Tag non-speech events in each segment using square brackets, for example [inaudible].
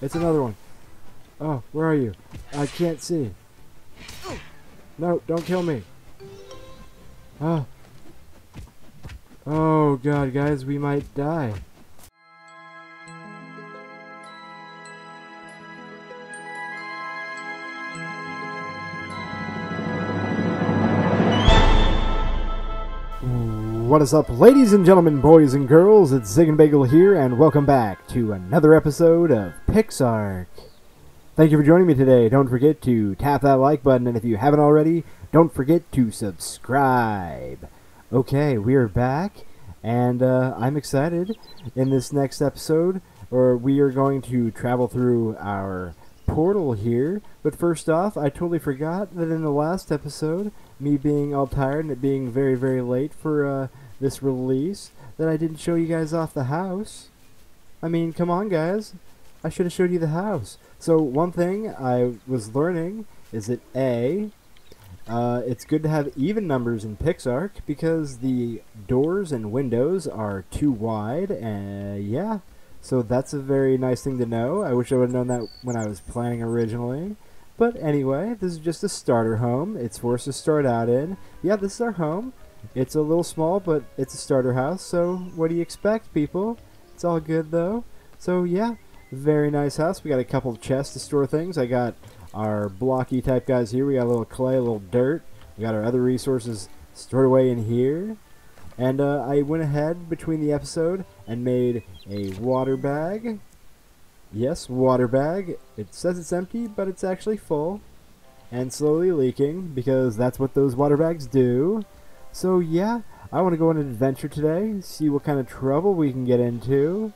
It's another one. Oh, where are you? I can't see. No, don't kill me. Oh. Oh god, guys, we might die. What is up, ladies and gentlemen, boys and girls? It's Ziegenbagel here, and welcome back to another episode of Pixark. Thank you for joining me today. Don't forget to tap that like button, and if you haven't already, don't forget to subscribe. Okay, we are back, and uh, I'm excited. In this next episode, or we are going to travel through our portal here. But first off, I totally forgot that in the last episode, me being all tired and it being very, very late for uh, this release, that I didn't show you guys off the house. I mean, come on, guys. I should have showed you the house. So one thing I was learning is that A, uh, it's good to have even numbers in PixArk because the doors and windows are too wide, and yeah, so that's a very nice thing to know. I wish I would have known that when I was planning originally. But anyway, this is just a starter home. It's for us to start out in. Yeah, this is our home. It's a little small, but it's a starter house. So what do you expect, people? It's all good, though. So yeah, very nice house. We got a couple chests to store things. I got our blocky type guys here. We got a little clay, a little dirt. We got our other resources stored away in here. And uh, I went ahead between the episode and made a water bag. Yes, water bag. It says it's empty, but it's actually full. And slowly leaking, because that's what those water bags do. So yeah, I want to go on an adventure today, see what kind of trouble we can get into.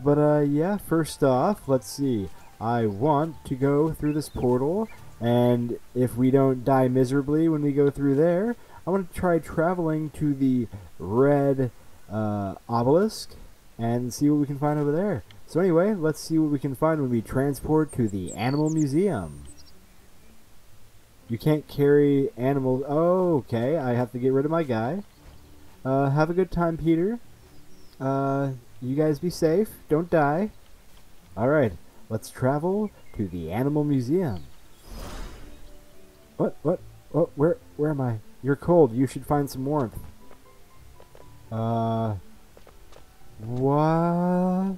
But uh, yeah, first off, let's see. I want to go through this portal, and if we don't die miserably when we go through there, I want to try traveling to the red uh, obelisk and see what we can find over there. So anyway, let's see what we can find when we transport to the Animal Museum. You can't carry animals. Oh, okay. I have to get rid of my guy. Uh, have a good time, Peter. Uh, you guys be safe. Don't die. Alright, let's travel to the Animal Museum. What? What? What? Where? Where am I? You're cold. You should find some warmth. Uh. What?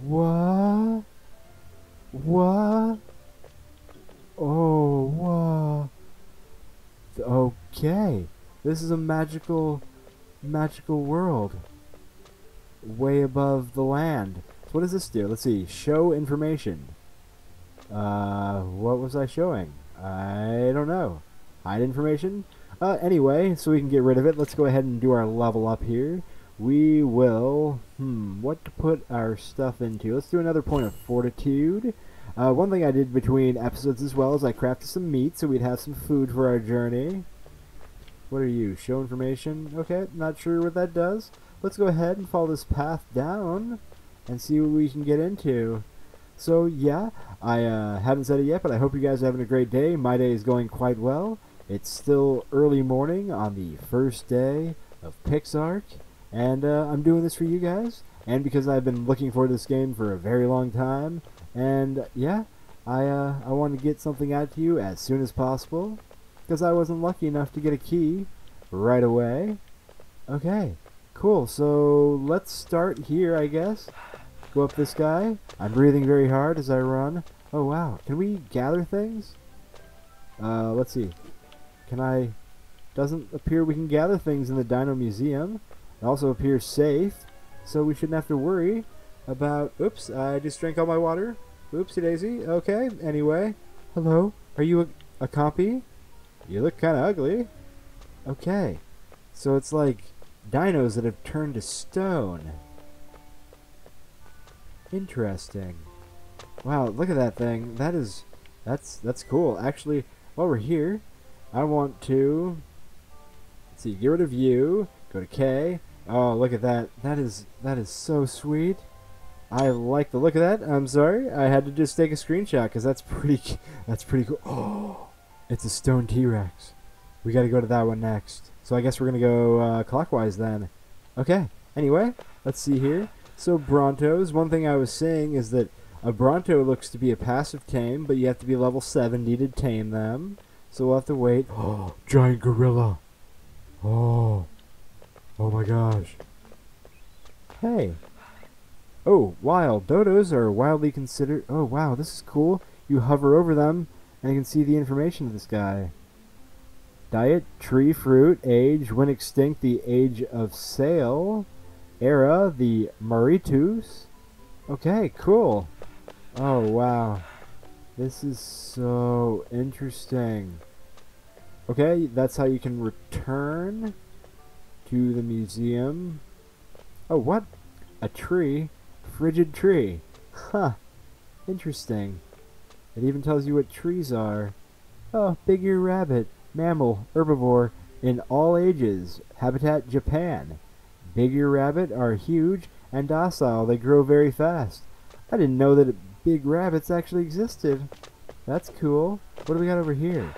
What? What? Oh, what? Okay. This is a magical, magical world. Way above the land. So what does this do? Let's see. Show information. Uh, what was I showing? I don't know. Hide information? Uh, anyway, so we can get rid of it, let's go ahead and do our level up here. We will, hmm, what to put our stuff into. Let's do another point of fortitude. Uh, one thing I did between episodes as well is I crafted some meat so we'd have some food for our journey. What are you? Show information? Okay, not sure what that does. Let's go ahead and follow this path down and see what we can get into. So yeah, I uh, haven't said it yet, but I hope you guys are having a great day. My day is going quite well. It's still early morning on the first day of PixArk, and uh, I'm doing this for you guys, and because I've been looking forward to this game for a very long time, and yeah, I uh, I want to get something out to you as soon as possible, because I wasn't lucky enough to get a key right away. Okay, cool. So let's start here, I guess. Go up this guy. I'm breathing very hard as I run. Oh wow, can we gather things? Uh, let's see. Can I... Doesn't appear we can gather things in the Dino Museum. It also appears safe, so we shouldn't have to worry about... Oops, I just drank all my water. Oopsie daisy. Okay, anyway. Hello? Are you a, a compy? You look kind of ugly. Okay. So it's like dinos that have turned to stone. Interesting. Wow, look at that thing. That is... That's, that's cool. Actually, while we're here, I want to see, get rid of you, go to K. Oh, look at that. That is that is so sweet. I like the look of that. I'm sorry. I had to just take a screenshot because that's pretty [laughs] that's pretty cool. Oh, [gasps] it's a stone T-Rex. We got to go to that one next. So I guess we're going to go uh, clockwise then. Okay. Anyway, let's see here. So Brontos, one thing I was saying is that A Bronto looks to be a passive tame, but you have to be level 70 to tame them. So we'll have to wait. Oh, [gasps] giant gorilla. Oh. Oh my gosh. Hey. Oh, wild. Dodos are wildly considered. Oh, wow, this is cool. You hover over them, and you can see the information of this guy. Diet, tree fruit, age, when extinct, the age of sail, era, the Mauritius. Okay, cool. Oh, wow. This is so interesting. Okay, that's how you can return to the museum. Oh, what? A tree? Frigid tree. Huh. Interesting. It even tells you what trees are. Oh, big ear rabbit. Mammal, herbivore, in all ages. Habitat Japan. Big ear rabbit are huge and docile. They grow very fast. I didn't know that big rabbits actually existed. That's cool. What do we got over here?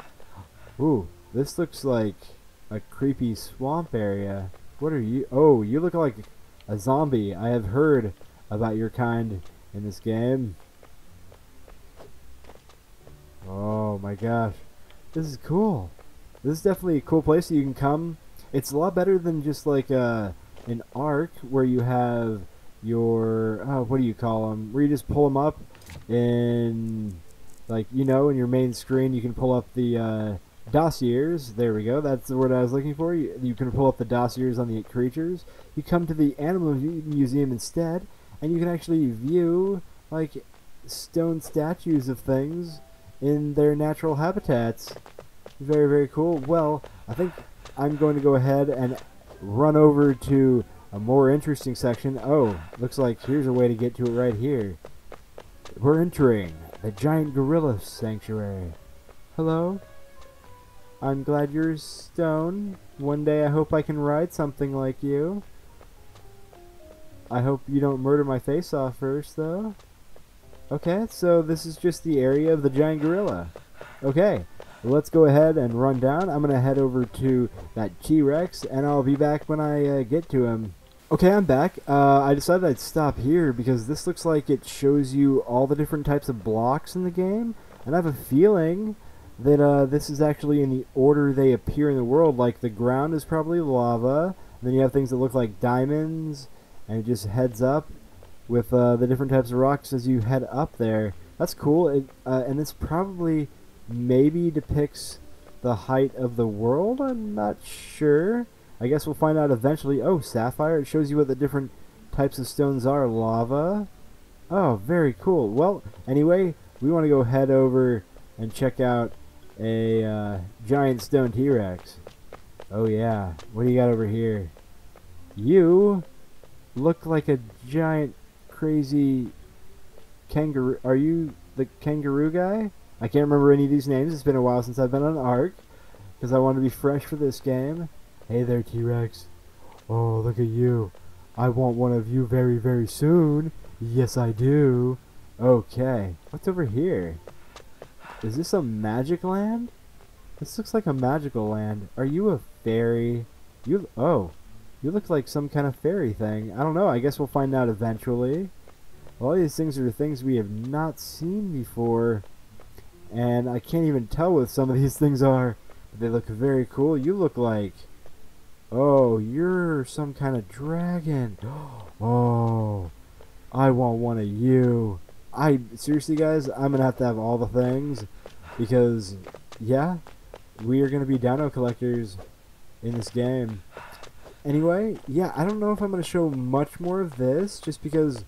Ooh, this looks like a creepy swamp area. What are you? Oh, you look like a zombie. I have heard about your kind in this game. Oh my gosh. This is cool. This is definitely a cool place that you can come. It's a lot better than just like uh, an Ark where you have your, oh, what do you call them? Where you just pull them up and like, you know, in your main screen you can pull up the uh, dossiers. There we go. That's the word I was looking for. You, you can pull up the dossiers on the creatures. You come to the animal museum instead, and you can actually view, like, stone statues of things in their natural habitats. Very, very cool. Well, I think I'm going to go ahead and run over to a more interesting section. Oh, looks like here's a way to get to it right here. We're entering the giant gorilla sanctuary. Hello? I'm glad you're stone. One day I hope I can ride something like you. I hope you don't murder my face off first, though. Okay, so this is just the area of the giant gorilla. Okay, let's go ahead and run down. I'm going to head over to that T-Rex, and I'll be back when I uh, get to him. Okay, I'm back. Uh, I decided I'd stop here because this looks like it shows you all the different types of blocks in the game, and I have a feeling that uh, this is actually in the order they appear in the world. Like the ground is probably lava, then you have things that look like diamonds, and it just heads up with uh, the different types of rocks as you head up there. That's cool, it, uh, and this probably maybe depicts the height of the world. I'm not sure. I guess we'll find out eventually. Oh, sapphire. It shows you what the different types of stones are. Lava. Oh, very cool. Well, anyway, we want to go head over and check out a uh, giant stone T-Rex. Oh yeah. What do you got over here? You look like a giant crazy kangaroo. Are you the kangaroo guy? I can't remember any of these names. It's been a while since I've been on Ark. Because I want to be fresh for this game. Hey there, T-Rex. Oh, look at you. I want one of you very, very soon. Yes, I do. Okay. What's over here? Is this a magic land? This looks like a magical land. Are you a fairy? You Oh. You look like some kind of fairy thing. I don't know. I guess we'll find out eventually. All these things are things we have not seen before. And I can't even tell what some of these [laughs] things are. But they look very cool. You look like... Oh, you're some kind of dragon. [gasps] Oh, I want one of you. I seriously, guys, I'm gonna have to have all the things because, yeah, we are gonna be dino collectors in this game. Anyway, yeah, I don't know if I'm to show much more of this, just because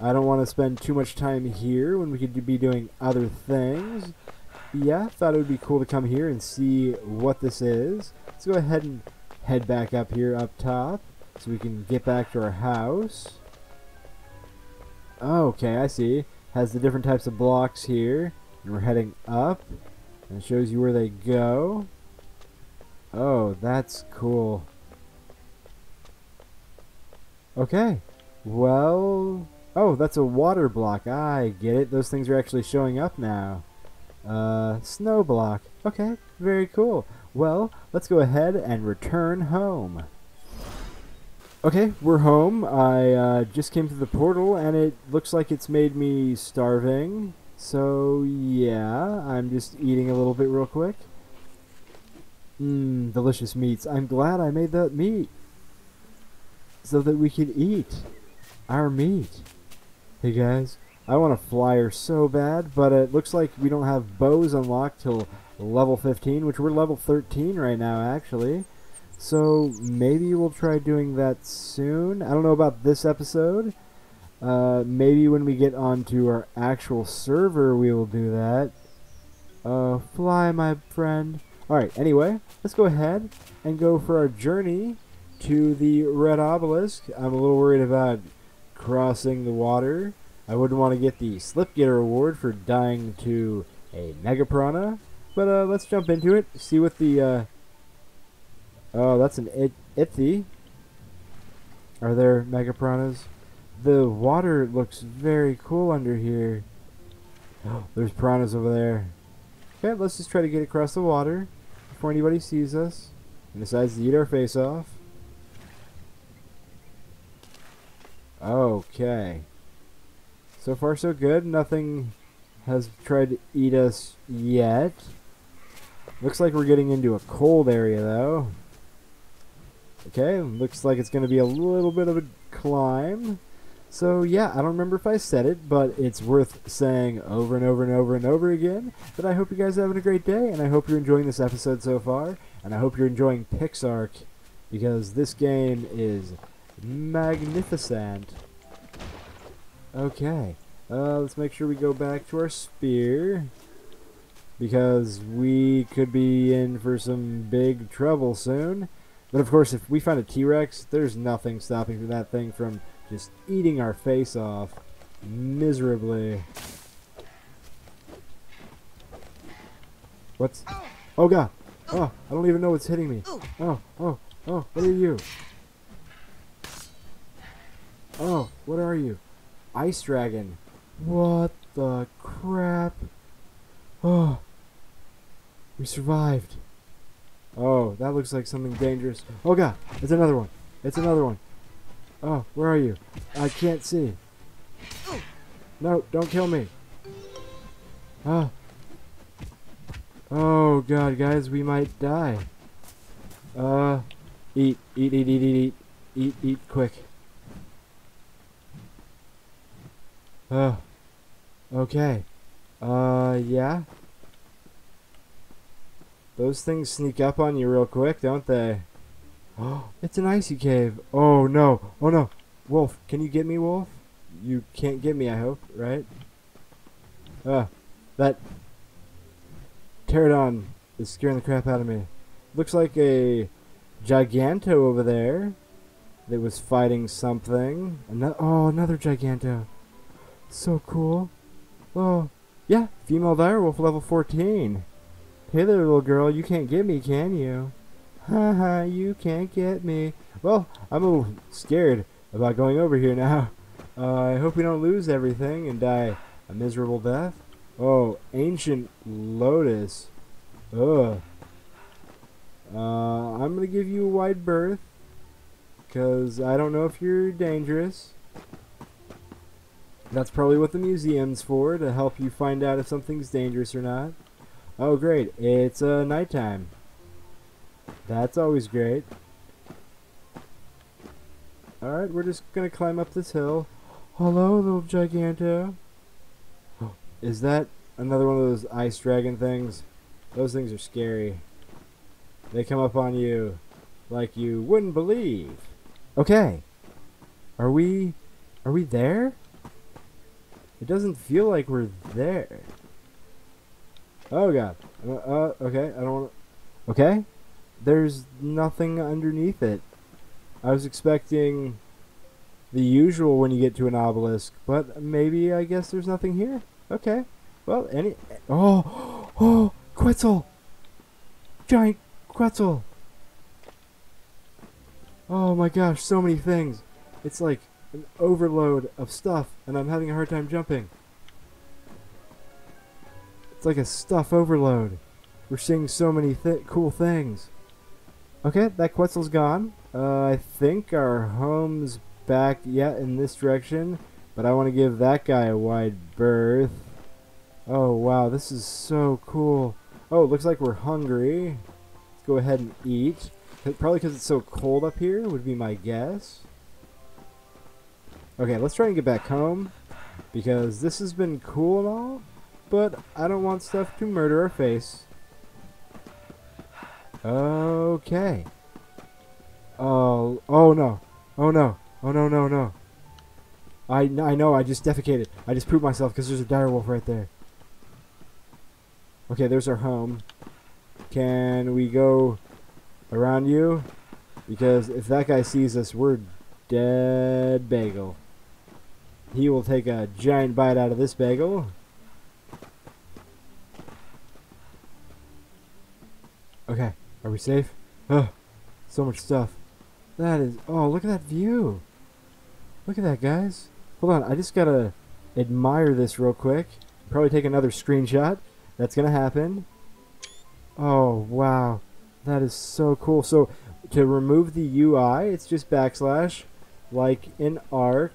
I don't want to spend too much time here when we could be doing other things. Yeah, thought it would be cool to come here and see what this is. Let's go ahead and head back up here up top, so we can get back to our house. Okay, I see. Has the different types of blocks here, and we're heading up, and shows you where they go. Oh, that's cool. Okay. Well... Oh, that's a water block. I get it. Those things are actually showing up now. Uh, snow block. Okay, very cool. Well, let's go ahead and return home. Okay, we're home. I uh, just came to the portal, and it looks like it's made me starving. So, yeah, I'm just eating a little bit real quick. Mmm, delicious meats. I'm glad I made that meat. So that we could eat our meat. Hey guys, I want a flyer so bad, but it looks like we don't have bows unlocked till level 15, which we're level 13 right now, actually. So maybe we'll try doing that soon. I don't know about this episode. Uh, maybe when we get onto our actual server, we will do that. Uh, fly, my friend. Alright, anyway, let's go ahead and go for our journey to the Red Obelisk. I'm a little worried about crossing the water. I wouldn't want to get the Slipgator award for dying to a Mega Piranha. But uh, let's jump into it, see what the... Uh, oh, that's an it. Are there Mega Piranhas? The water looks very cool under here. [gasps] There's piranhas over there. Okay, let's just try to get across the water before anybody sees us and decides to eat our face off. Okay. So far so good. Nothing has tried to eat us yet. Looks like we're getting into a cold area though. Okay, looks like it's going to be a little bit of a climb. So yeah, I don't remember if I said it, but it's worth saying over and over and over and over again that I hope you guys are having a great day, and I hope you're enjoying this episode so far, and I hope you're enjoying PixARK, because this game is magnificent. Okay, uh, let's make sure we go back to our spear, because we could be in for some big trouble soon. But of course, if we find a T-Rex, there's nothing stopping that thing from just eating our face off miserably. What's... Oh god! Oh, I don't even know what's hitting me. Oh, oh, oh, what are you? Oh, what are you? Ice Dragon. What the crap? Oh, we survived. Oh, that looks like something dangerous. Oh god, it's another one. It's another one. Oh, where are you? I can't see. No, don't kill me. Ah. Oh god, guys, we might die. Uh, eat, eat, eat, eat, eat, eat, eat, eat, quick. Oh, okay. Uh, yeah. Those things sneak up on you real quick, don't they? Oh, [gasps] it's an icy cave. Oh no. Oh no. Wolf, can you get me, Wolf? You can't get me, I hope, right? Ah, that pterodon is scaring the crap out of me. Looks like a Giganto over there that was fighting something. Another, oh, another Giganto. So cool. Oh, yeah, female direwolf level 14. Hey there, little girl, you can't get me, can you? Haha, you can't get me. Well, I'm a little scared about going over here now. [laughs] Uh, I hope we don't lose everything and die a miserable death. Oh, ancient lotus. Ugh. Uh, I'm gonna give you a wide berth. Because I don't know if you're dangerous. That's probably what the museum's for, to help you find out if something's dangerous or not. Oh great, it's uh, nighttime. That's always great. Alright, we're just gonna climb up this hill. Hello, little Giganto. [gasps] Is that another one of those ice dragon things? Those things are scary. They come up on you like you wouldn't believe. Okay. Are we... Are we there? It doesn't feel like we're there. Oh god. Uh, uh okay, I don't want. Okay. There's nothing underneath it. I was expecting the usual when you get to an obelisk, but maybe I guess there's nothing here. Okay. Well, any... Oh! [gasps] Oh! Quetzal! Giant Quetzal! Oh my gosh, so many things. It's like an overload of stuff, and I'm having a hard time jumping. Like a stuff overload. We're seeing so many th cool things. Okay, that Quetzal's gone. Uh, I think our home's back, yeah, in this direction. But I want to give that guy a wide berth. Oh, wow, this is so cool. Oh, looks like we're hungry. Let's go ahead and eat. Probably because it's so cold up here, would be my guess. Okay, let's try and get back home. Because this has been cool and all, but I don't want stuff to murder our face. Okay. Oh, oh no. Oh no. Oh no, no, no. I, I know, I just defecated. I just pooped myself because there's a dire wolf right there. Okay, there's our home. Can we go around you? Because if that guy sees us, we're dead bagel. He will take a giant bite out of this bagel. Okay, are we safe? Ugh, so much stuff. That is, oh, look at that view. Look at that, guys. Hold on, I just gotta admire this real quick. Probably take another screenshot. That's gonna happen. Oh, wow. That is so cool. So, to remove the UI, it's just backslash, like an Ark.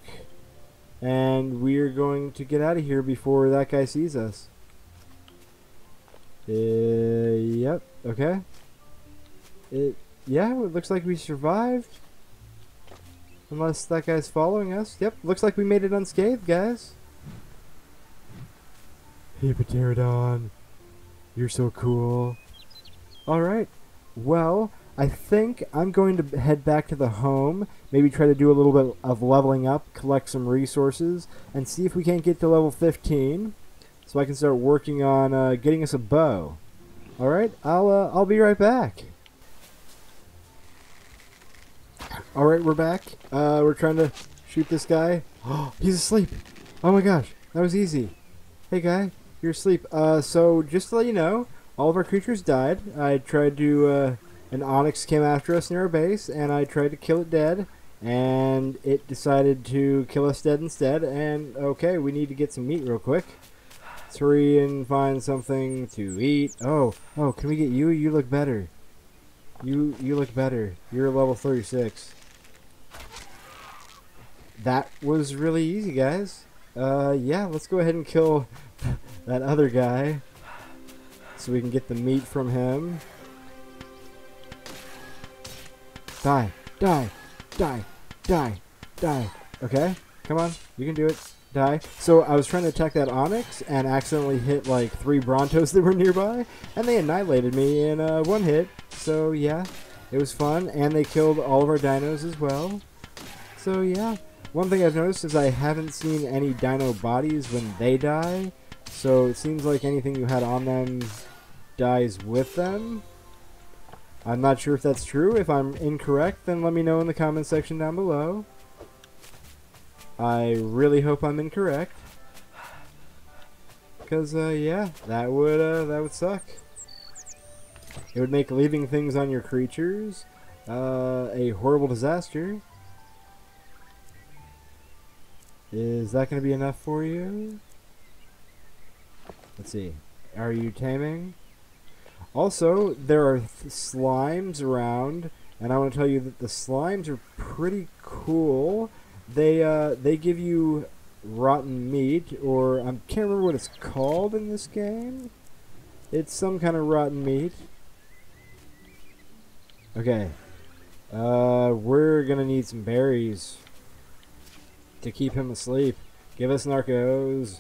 And we're going to get out of here before that guy sees us. Uh, yep, okay. It, yeah, it looks like we survived. Unless that guy's following us. Yep, looks like we made it unscathed, guys. Hey, Pterodon. You're so cool. Alright. Well, I think I'm going to head back to the home, maybe try to do a little bit of leveling up, collect some resources, and see if we can't get to level 15 so I can start working on uh, getting us a bow. Alright, I'll, uh, I'll be right back. Alright, we're back. Uh, we're trying to shoot this guy. Oh, [gasps] he's asleep. Oh my gosh, that was easy. Hey guy, you're asleep. Uh, so just to let you know, all of our creatures died. I tried to, uh, an onyx came after us near our base, and I tried to kill it dead, and it decided to kill us dead instead, and okay, we need to get some meat real quick. Let's and find something to eat. Oh, oh, can we get you? You look better. You, you look better. You're level 36. That was really easy, guys. Uh, yeah, let's go ahead and kill [laughs] that other guy so we can get the meat from him. Die, die, die, die, die. Okay, come on, you can do it. Die. So I was trying to attack that Onyx and accidentally hit like three Brontos [laughs] that were nearby, and they annihilated me in uh, one hit. So yeah, it was fun, and they killed all of our dinos as well. So yeah, one thing I've noticed is I haven't seen any dino bodies when they die, so it seems like anything you had on them dies with them. I'm not sure if that's true. If I'm incorrect, then let me know in the comment section down below. I really hope I'm incorrect. Because, uh, yeah, that would, uh, that would suck. It would make leaving things on your creatures uh, a horrible disaster. Is that going to be enough for you? Let's see. Are you taming? Also, there are th slimes around, and I want to tell you that the slimes are pretty cool. They uh, they give you rotten meat, or I can't remember what it's called in this game. It's some kind of rotten meat. Okay. Uh, we're gonna need some berries to keep him asleep. Give us narcos.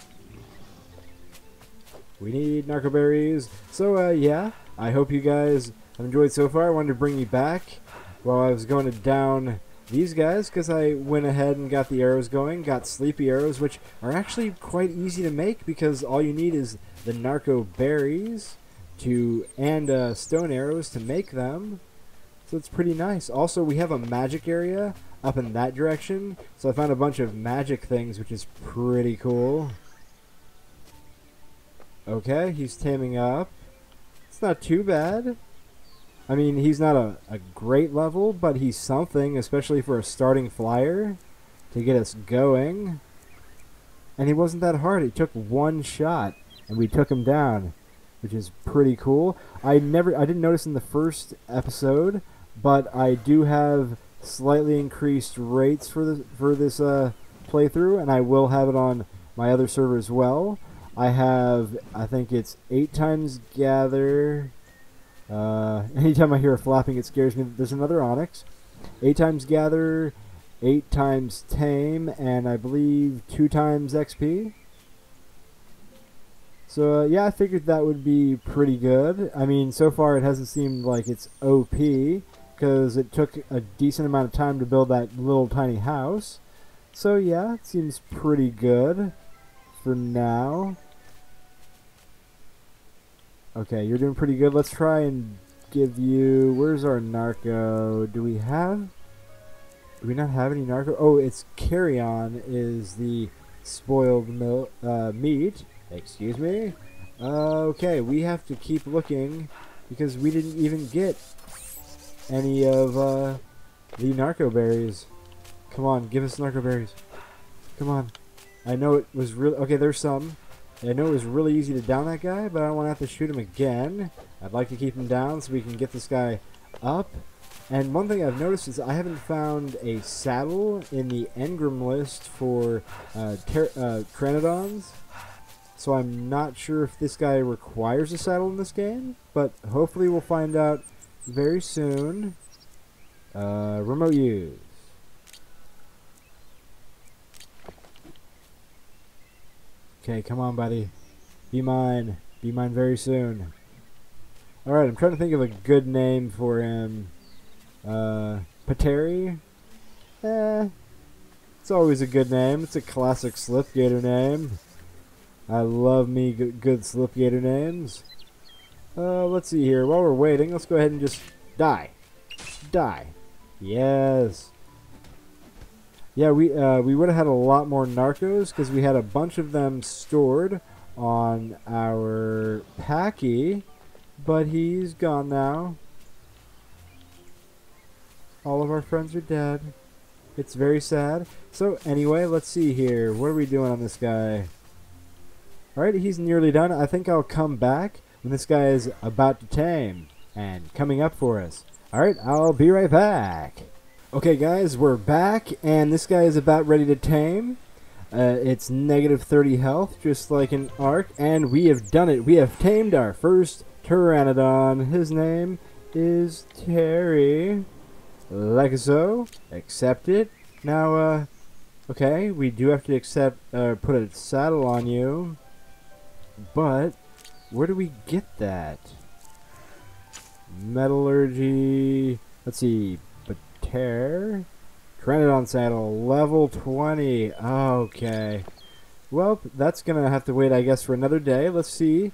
We need narco berries. So, uh, yeah. I hope you guys enjoyed so far. I wanted to bring you back while I was going to down these guys because I went ahead and got the arrows going, got sleepy arrows, which are actually quite easy to make because all you need is the narco berries to and uh, stone arrows to make them. So it's pretty nice. Also, we have a magic area up in that direction, so I found a bunch of magic things, which is pretty cool. Okay, he's taming up. It's not too bad. I mean, he's not a, a great level, but he's something, especially for a starting flyer to get us going. And he wasn't that hard. He took one shot, and we took him down, which is pretty cool. I never, I didn't notice in the first episode, but I do have slightly increased rates for this for this uh, playthrough, and I will have it on my other server as well. I have, I think it's eight times gather. Uh, [laughs] anytime I hear a flapping, it scares me. There's another onyx. Eight times gather, eight times tame, and I believe two times XP. So uh, yeah, I figured that would be pretty good. I mean, so far it hasn't seemed like it's OP because it took a decent amount of time to build that little tiny house. So yeah, it seems pretty good for now. Okay, you're doing pretty good. Let's try and give you... Where's our narco? Do we have... Do we not have any narco? Oh, it's carrion is the spoiled mil uh, meat. Excuse me. Uh, okay, we have to keep looking because we didn't even get any of uh, the narco berries. Come on, give us narco berries. Come on. I know it was real. Okay, there's some. I know it was really easy to down that guy, but I don't want to have to shoot him again. I'd like to keep him down so we can get this guy up. And one thing I've noticed is I haven't found a saddle in the engram list for uh, uh, Pteranodons. So I'm not sure if this guy requires a saddle in this game, but hopefully we'll find out very soon. Uh, remote use. Okay, come on, buddy. Be mine. Be mine very soon. Alright, I'm trying to think of a good name for him. Uh, Pateri? Eh, it's always a good name. It's a classic Slipgator name. I love me good, Slipgator names. Uh, let's see here. While we're waiting, let's go ahead and just die. Die. Yes. Yeah, we uh, we would have had a lot more narcos because we had a bunch of them stored on our packy, but he's gone now. All of our friends are dead. It's very sad. So anyway, let's see here. What are we doing on this guy? Alright, he's nearly done. I think I'll come back when this guy is about to tame and coming up for us. Alright, I'll be right back. Okay guys, we're back and this guy is about ready to tame. Uh, it's negative 30 health, just like an Ark, and we have done it. We have tamed our first Pteranodon. His name is Terry. Like so. Accept it. Now, uh, okay, we do have to accept, uh, put a saddle on you. But, where do we get that? Metallurgy. Let's see. Bater. Pteranodon saddle. Level 20. Okay. Well, that's going to have to wait, I guess, for another day. Let's see.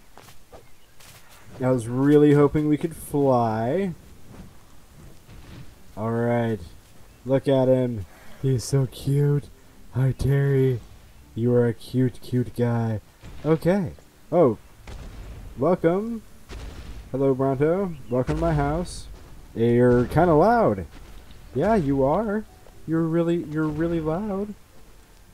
I was really hoping we could fly. Alright. Look at him. He's so cute. Hi, Terry. You are a cute, cute guy. Okay. Oh. Welcome. Hello, Bronto. Welcome to my house. You're kind of loud. Yeah, you are. You're really, you're really loud.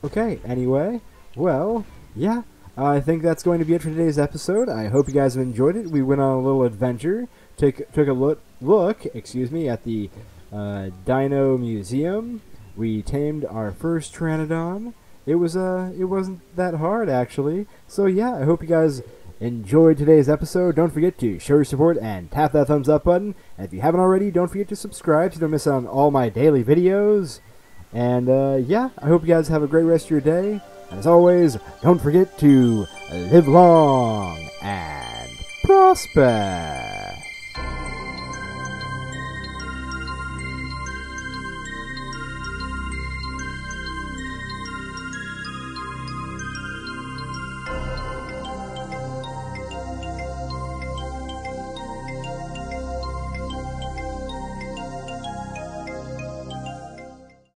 Okay, anyway. Well, yeah. I think that's going to be it for today's episode. I hope you guys have enjoyed it. We went on a little adventure. Took, took a look, look, excuse me, at the uh, Dino Museum. We tamed our first Pteranodon. It was uh, it wasn't that hard actually. So yeah, I hope you guys enjoyed today's episode. Don't forget to show your support and tap that thumbs up button. And if you haven't already, don't forget to subscribe so you don't miss out on all my daily videos. And uh, yeah, I hope you guys have a great rest of your day. And as always, don't forget to live long and prosper.